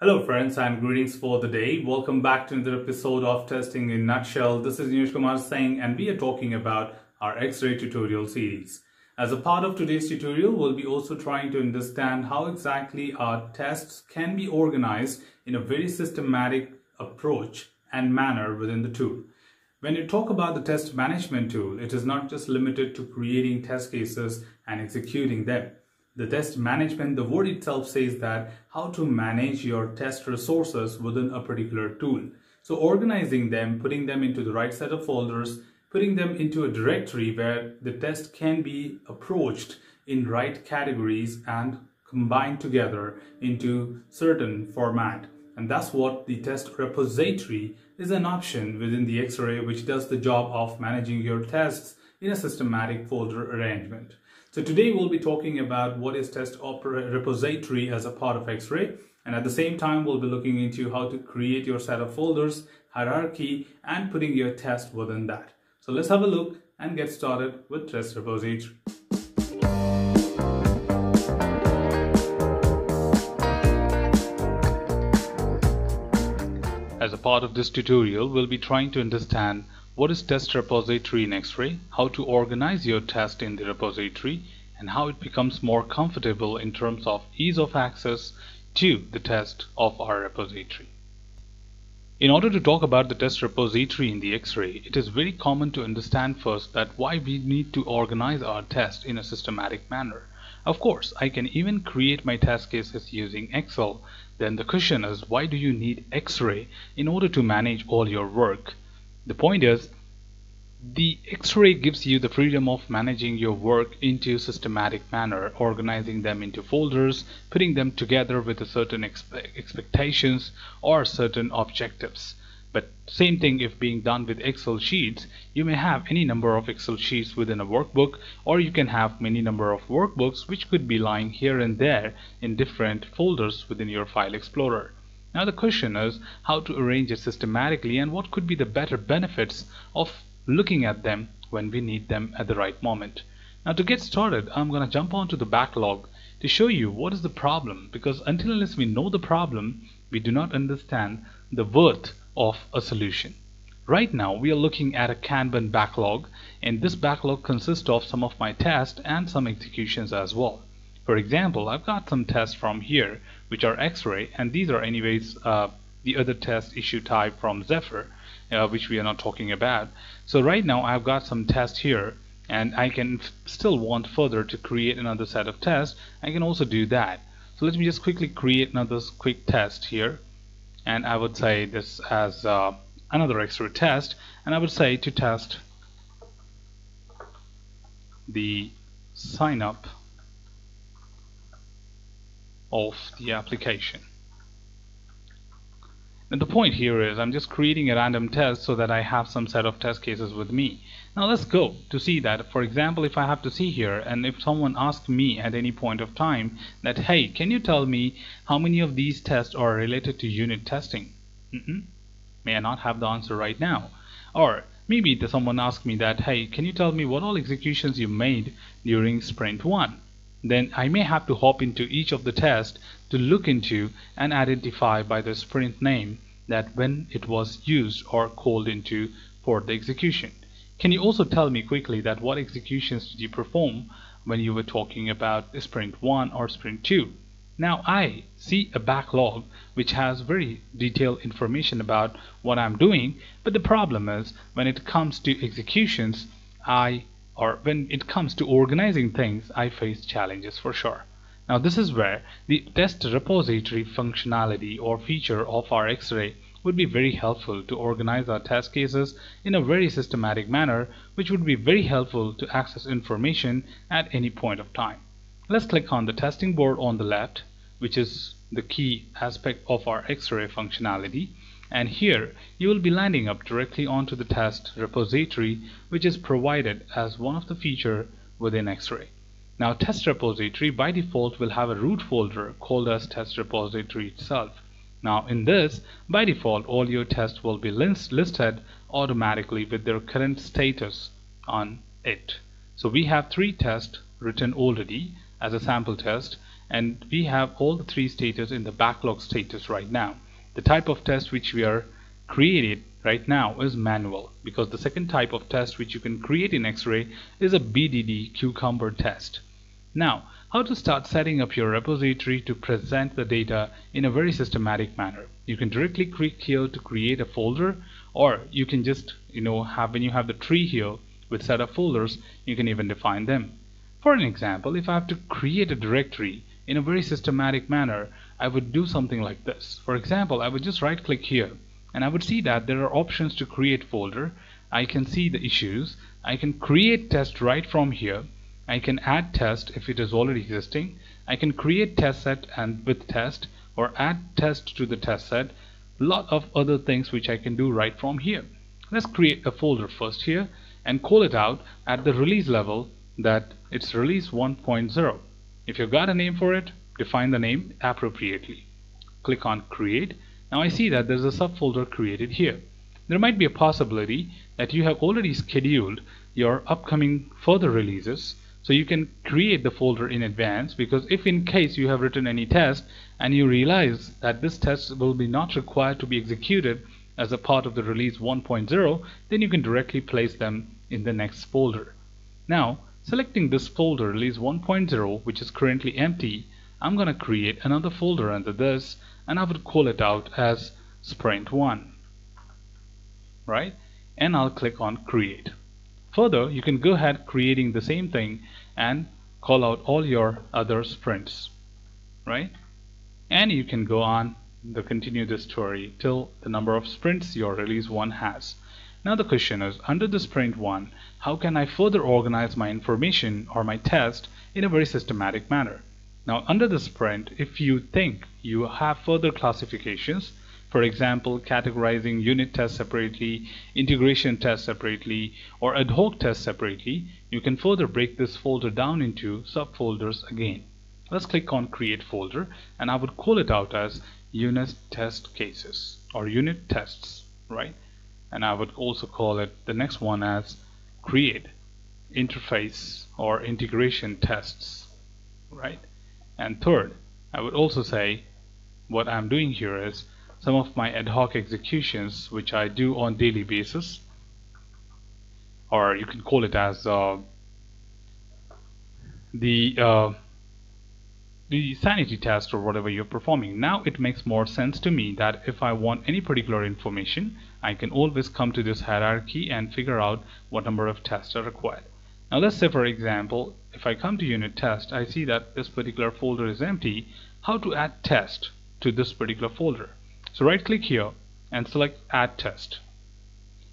Hello friends and greetings for the day. Welcome back to another episode of Testing in Nutshell. This is Neeraj Kumar Singh and we are talking about our X-ray tutorial series. As a part of today's tutorial, we'll be also trying to understand how exactly our tests can be organized in a very systematic approach and manner within the tool. When you talk about the test management tool, it is not just limited to creating test cases and executing them. The test management, the word itself says that how to manage your test resources within a particular tool. So organizing them, putting them into the right set of folders, putting them into a directory where the test can be approached in right categories and combined together into certain format. And that's what the test repository is an option within the X-ray which does the job of managing your tests in a systematic folder arrangement. So today we'll be talking about what is test repository as a part of X-Ray and at the same time we'll be looking into how to create your set of folders, hierarchy and putting your test within that. So let's have a look and get started with test repository. As a part of this tutorial, we'll be trying to understand what is test repository in X-Ray, how to organize your test in the repository, and how it becomes more comfortable in terms of ease of access to the test of our repository. In order to talk about the test repository in the X-ray, it is very common to understand first that why we need to organize our test in a systematic manner. Of course, I can even create my test cases using Excel. Then the question is why do you need X-ray in order to manage all your work? The point is, the X-ray gives you the freedom of managing your work into systematic manner, organizing them into folders, putting them together with a certain expe expectations or certain objectives. But same thing if being done with Excel sheets, you may have any number of Excel sheets within a workbook or you can have many number of workbooks which could be lying here and there in different folders within your file explorer. Now the question is how to arrange it systematically and what could be the better benefits of looking at them when we need them at the right moment. Now to get started, I'm going to jump onto the backlog to show you what is the problem because until unless we know the problem, we do not understand the worth of a solution. Right now we are looking at a Kanban backlog and this backlog consists of some of my tests and some executions as well. For example, I've got some tests from here which are X-ray and these are anyways uh, the other test issue type from Zephyr uh, which we are not talking about. So right now I've got some tests here and I can still want further to create another set of tests. I can also do that. So let me just quickly create another quick test here and I would say this as uh, another extra test and I would say to test the sign up of the application. And the point here is I'm just creating a random test so that I have some set of test cases with me. Now let's go to see that. For example, if I have to see here and if someone asks me at any point of time that, hey, can you tell me how many of these tests are related to unit testing? Mm. May I not have the answer right now? Or maybe someone asks me that, hey, can you tell me what all executions you made during sprint 1? Then I may have to hop into each of the tests to look into and identify by the sprint name that when it was used or called into for the execution. Can you also tell me quickly that what executions did you perform when you were talking about sprint 1 or sprint 2? Now I see a backlog which has very detailed information about what I'm doing but the problem is when it comes to executions I or when it comes to organizing things, I face challenges for sure. Now this is where the test repository functionality or feature of our X-ray would be very helpful to organize our test cases in a very systematic manner which would be very helpful to access information at any point of time. Let's click on the testing board on the left which is the key aspect of our X-ray functionality and here you will be landing up directly onto the test repository which is provided as one of the feature within X-ray. Now test repository by default will have a root folder called as test repository itself. Now in this by default all your tests will be list listed automatically with their current status on it. So we have three tests written already as a sample test and we have all the three status in the backlog status right now. The type of test which we are created right now is manual because the second type of test which you can create in X-ray is a BDD cucumber test. Now how to start setting up your repository to present the data in a very systematic manner. You can directly click here to create a folder or you can just you know have when you have the tree here with set of folders you can even define them. For an example if I have to create a directory in a very systematic manner I would do something like this. For example I would just right click here and I would see that there are options to create folder. I can see the issues. I can create test right from here. I can add test if it is already existing. I can create test set and with test or add test to the test set. Lot of other things which I can do right from here. Let's create a folder first here and call it out at the release level that it's release 1.0 if you've got a name for it define the name appropriately click on create now I see that there's a subfolder created here. There might be a possibility that you have already scheduled your upcoming further releases so you can create the folder in advance because if in case you have written any test and you realize that this test will be not required to be executed as a part of the release 1.0 then you can directly place them in the next folder. Now selecting this folder release 1.0 which is currently empty I'm gonna create another folder under this and I would call it out as sprint 1 right? And I'll click on create. Further you can go ahead creating the same thing and call out all your other sprints right? And you can go on to continue this story till the number of sprints your release 1 has. Now the question is under the sprint 1 how can I further organize my information or my test in a very systematic manner now under the sprint, if you think you have further classifications, for example, categorizing unit tests separately, integration tests separately, or ad hoc tests separately, you can further break this folder down into subfolders again. Let's click on create folder and I would call it out as unit test cases or unit tests, right? And I would also call it the next one as create interface or integration tests, right? And third, I would also say what I'm doing here is some of my ad hoc executions which I do on daily basis or you can call it as uh, the uh, the sanity test or whatever you're performing. Now it makes more sense to me that if I want any particular information I can always come to this hierarchy and figure out what number of tests are required. Now let's say for example if I come to unit test I see that this particular folder is empty how to add test to this particular folder? So right click here and select add test.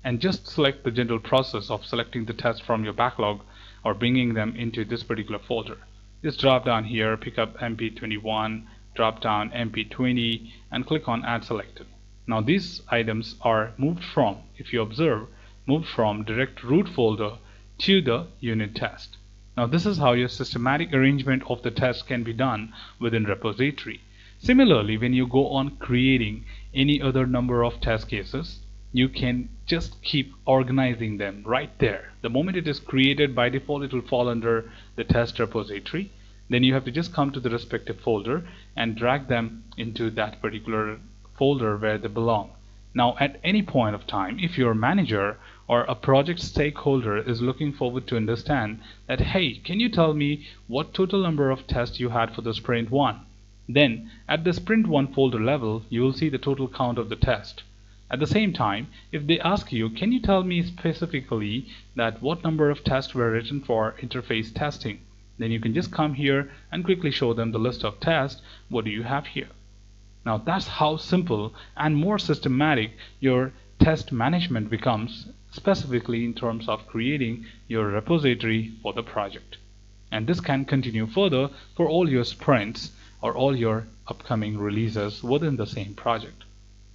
And just select the general process of selecting the test from your backlog or bringing them into this particular folder. Just drop down here pick up MP21 drop down MP20 and click on add selected. Now these items are moved from if you observe moved from direct root folder to the unit test. Now this is how your systematic arrangement of the test can be done within repository. Similarly, when you go on creating any other number of test cases, you can just keep organizing them right there. The moment it is created by default, it will fall under the test repository. Then you have to just come to the respective folder and drag them into that particular folder where they belong. Now at any point of time, if your manager or a project stakeholder is looking forward to understand that hey can you tell me what total number of tests you had for the sprint 1 then at the sprint 1 folder level you will see the total count of the test. At the same time if they ask you can you tell me specifically that what number of tests were written for interface testing? then you can just come here and quickly show them the list of tests. What do you have here now that's how simple and more systematic your test management becomes specifically in terms of creating your repository for the project. And this can continue further for all your sprints or all your upcoming releases within the same project.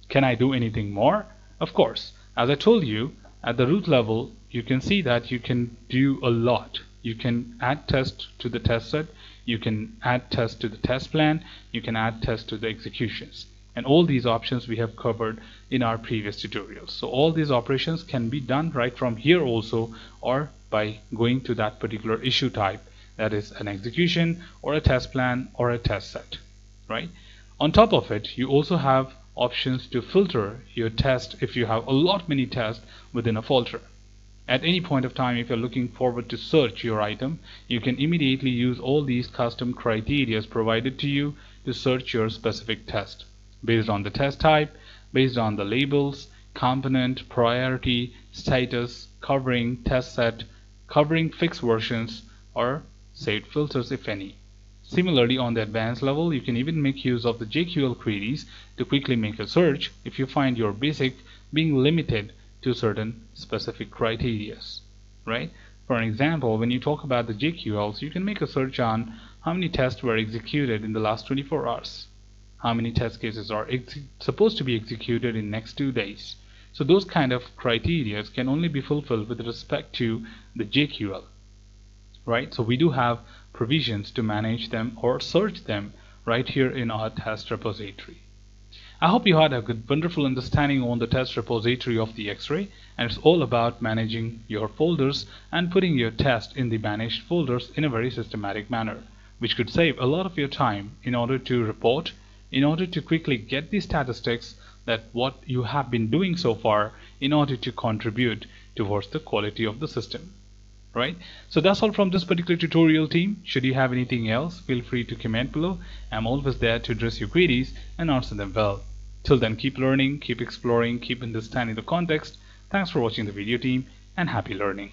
Can I do anything more? Of course, as I told you, at the root level, you can see that you can do a lot. You can add tests to the test set, you can add tests to the test plan, you can add tests to the executions. And all these options we have covered in our previous tutorials. So all these operations can be done right from here also or by going to that particular issue type that is an execution or a test plan or a test set right? On top of it you also have options to filter your test if you have a lot many tests within a folder at any point of time if you're looking forward to search your item you can immediately use all these custom criteria provided to you to search your specific test. Based on the test type based on the labels component priority status covering test set covering fixed versions or saved filters if any. Similarly, on the advanced level, you can even make use of the JQL queries to quickly make a search if you find your basic being limited to certain specific criteria. Right? For an example, when you talk about the JQLs, you can make a search on how many tests were executed in the last 24 hours. How many test cases are supposed to be executed in next two days. So those kind of criteria can only be fulfilled with respect to the JQL right so we do have provisions to manage them or search them right here in our test repository I hope you had a good wonderful understanding on the test repository of the X-ray and it's all about managing your folders and putting your test in the managed folders in a very systematic manner which could save a lot of your time in order to report in order to quickly get the statistics that what you have been doing so far in order to contribute towards the quality of the system right? So that's all from this particular tutorial team. Should you have anything else feel free to comment below. I'm always there to address your queries and answer them well till then keep learning keep exploring keep understanding the context. Thanks for watching the video team and happy learning